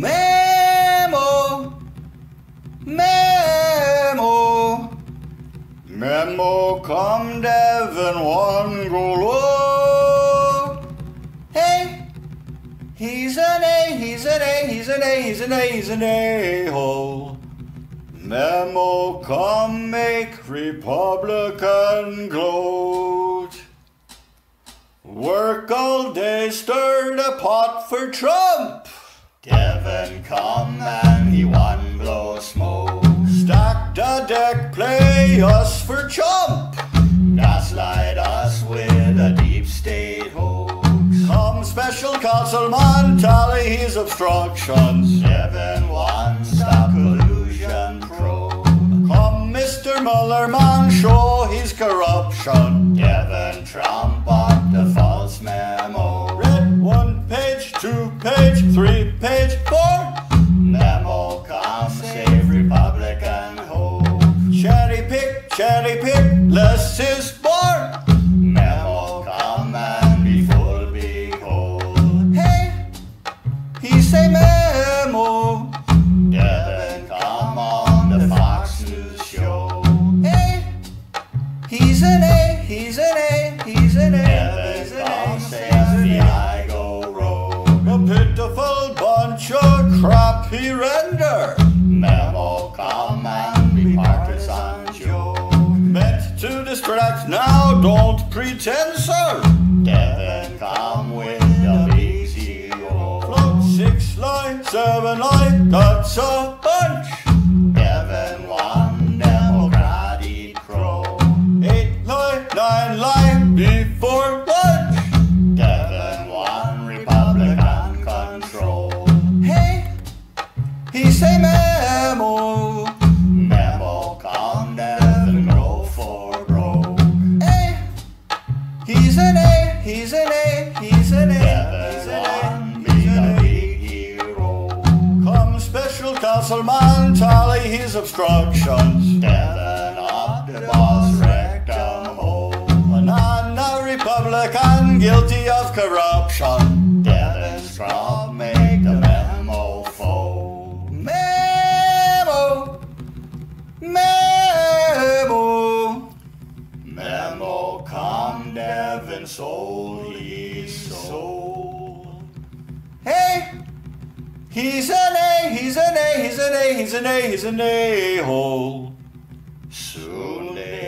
Memo. Memo. Memo come Devin one go low. Hey, he's an A, he's an A, he's an A, he's an A, he's an A-hole. Memo come make Republican gloat. Work all day, stir the pot for Trump. Devin come and he one blow smoke. Stack the deck, play us for chump. Gaslight us with a deep state hoax. Come special councilman, tally his obstructions. Devin one stop collusion probe. Come Mr. Mueller man, show his corruption. Devin Trump on the false memo. Read one page, two page, three page, Cherry pick, less is more. Memo come and be full behold. Hey, he's a memo. Devin come on the Fox News show. Hey, he's an A, he's an A, he's an A, Devin he's an A, he's say an A. Go rogue. A pitiful bunch of crap he render. Memo come sir. Devin come with the zero. Float six line, seven line, that's a bunch. Devin one Democratic crow. Eight line, nine line, before lunch. Devin one Republican control. Hey, he's a memo. An A, he's an A, he's an A, he's an A, he's an A. hero. Come special councilman, tally his obstructions. Devin up the boss rectum hole. A non-Republican guilty of corruption. heaven sold, he sold. Hey! He's an A, he's an A, he's an A, he's an A, he's an A-hole. Soon they